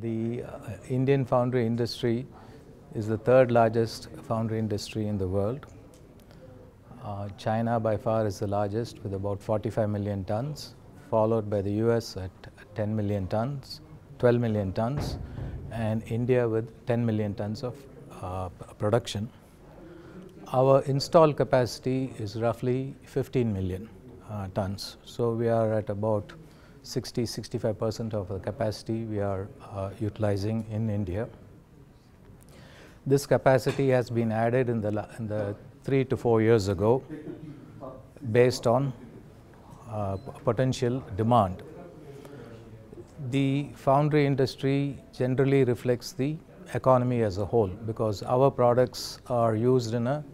the uh, Indian foundry industry is the third largest foundry industry in the world. Uh, China by far is the largest with about 45 million tons, followed by the US at 10 million tons, 12 million tons, and India with 10 million tons of uh, production. Our installed capacity is roughly 15 million uh, tons. So we are at about 60 65 percent of the capacity we are uh, utilizing in India. This capacity has been added in the, in the three to four years ago based on uh, potential demand. The foundry industry generally reflects the economy as a whole because our products are used in a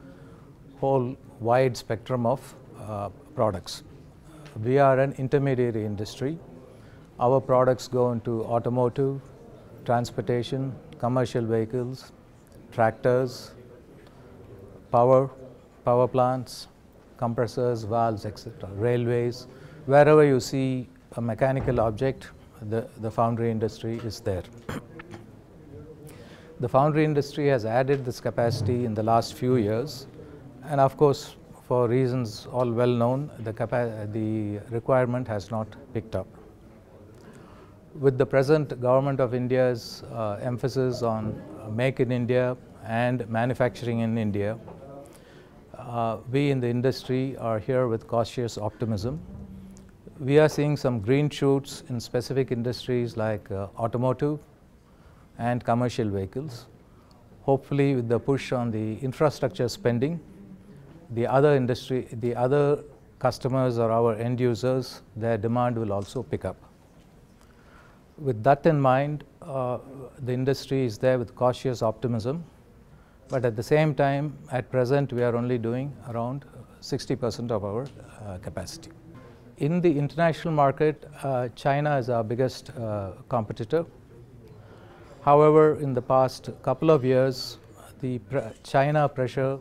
whole wide spectrum of uh, products. We are an intermediary industry. Our products go into automotive, transportation, commercial vehicles, tractors, power, power plants, compressors, valves, etc., railways. Wherever you see a mechanical object, the, the foundry industry is there. the foundry industry has added this capacity in the last few years and of course for reasons all well known, the, the requirement has not picked up. With the present government of India's uh, emphasis on uh, make in India and manufacturing in India, uh, we in the industry are here with cautious optimism. We are seeing some green shoots in specific industries like uh, automotive and commercial vehicles. Hopefully with the push on the infrastructure spending, the other industry, the other customers or our end users, their demand will also pick up. With that in mind, uh, the industry is there with cautious optimism, but at the same time, at present, we are only doing around 60 percent of our uh, capacity. In the international market, uh, China is our biggest uh, competitor. However, in the past couple of years, the pr China pressure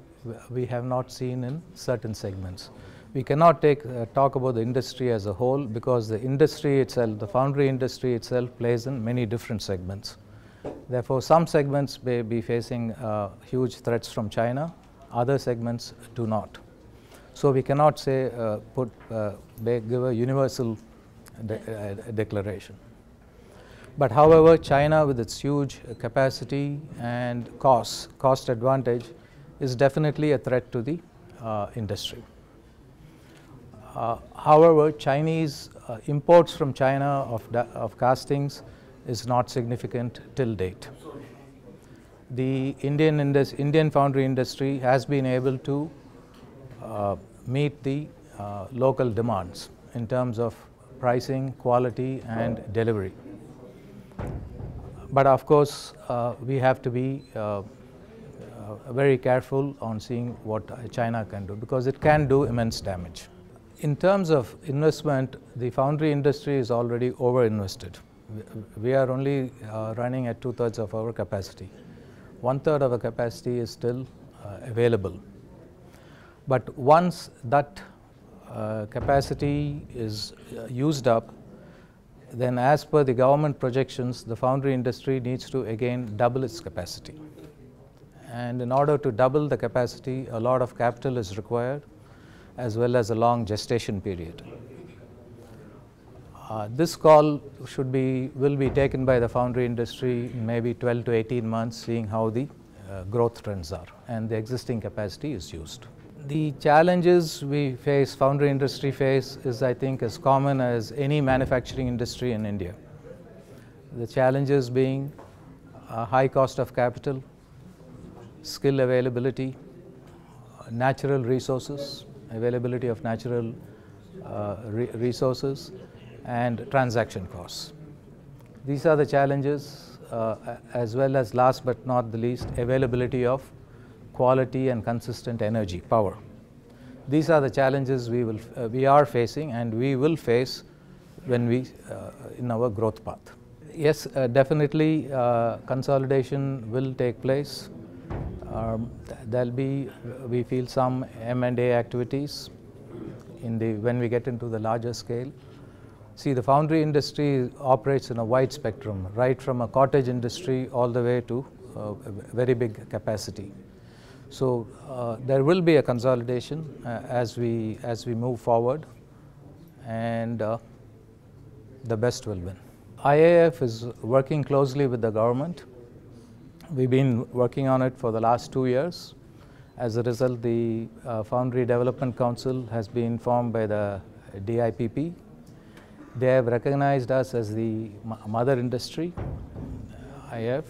we have not seen in certain segments. We cannot take, uh, talk about the industry as a whole because the industry itself, the foundry industry itself plays in many different segments. Therefore, some segments may be facing uh, huge threats from China, other segments do not. So, we cannot say uh, put, uh, give a universal de uh, declaration. But however, China with its huge capacity and cost, cost advantage is definitely a threat to the uh, industry. Uh, however, Chinese uh, imports from China of, of castings is not significant till date. The Indian, indus Indian foundry industry has been able to uh, meet the uh, local demands in terms of pricing, quality and delivery. But of course, uh, we have to be uh, very careful on seeing what China can do because it can do immense damage. In terms of investment, the foundry industry is already over invested. We are only uh, running at two thirds of our capacity. One third of our capacity is still uh, available. But once that uh, capacity is uh, used up, then as per the government projections, the foundry industry needs to again double its capacity and in order to double the capacity a lot of capital is required as well as a long gestation period. Uh, this call should be will be taken by the foundry industry in maybe 12 to 18 months seeing how the uh, growth trends are and the existing capacity is used. The challenges we face, foundry industry face is I think as common as any manufacturing industry in India. The challenges being a high cost of capital, skill availability, natural resources, availability of natural uh, re resources and transaction costs. These are the challenges uh, as well as last but not the least availability of quality and consistent energy, power. These are the challenges we will uh, we are facing and we will face when we in our growth path. Yes, uh, definitely uh, consolidation will take place um, there'll be, we feel some M&A activities in the, when we get into the larger scale. See, the foundry industry operates in a wide spectrum, right from a cottage industry all the way to uh, very big capacity. So uh, there will be a consolidation uh, as we as we move forward, and uh, the best will win. IIF is working closely with the government. We've been working on it for the last two years. As a result, the uh, Foundry Development Council has been formed by the DIPP. They have recognized us as the mother industry, IIF.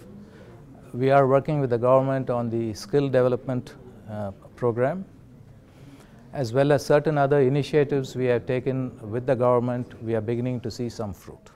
We are working with the government on the skill development uh, program as well as certain other initiatives we have taken with the government, we are beginning to see some fruit.